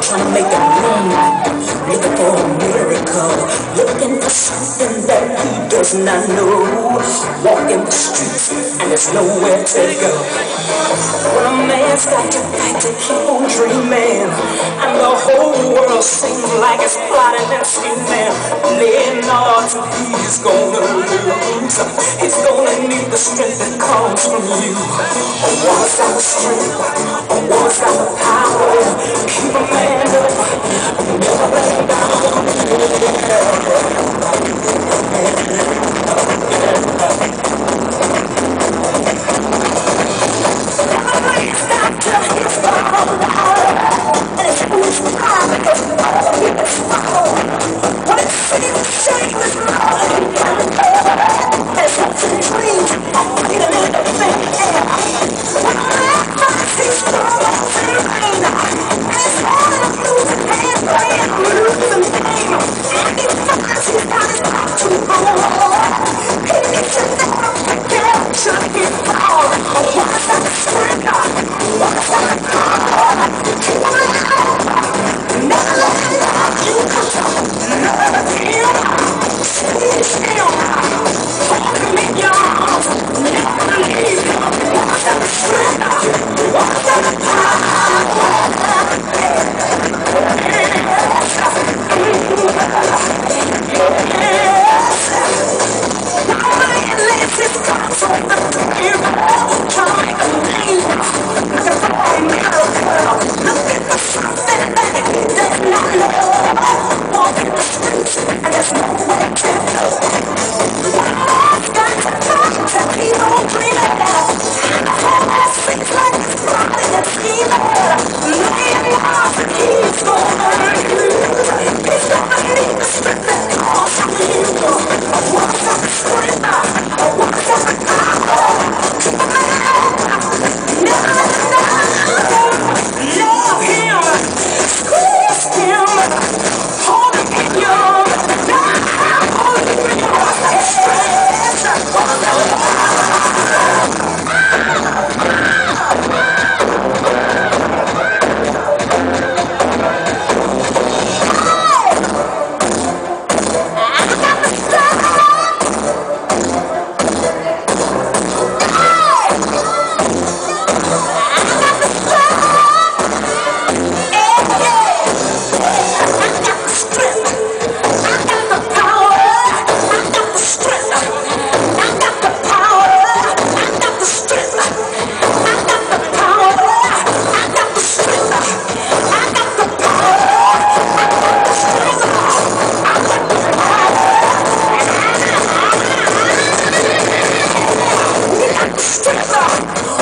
trying to make a room, looking for a miracle, looking for something that he does not know. Walking the streets and there's nowhere to go. When a man's got to fight to keep on dreaming, and the whole world seems like it's plotting and scheming, laying odds he's gonna lose. He's gonna need the strength that comes from you. A woman's got the strength, a woman's got the power. Keep a man up, never let him down. Sing like you're in a fever. Stick up!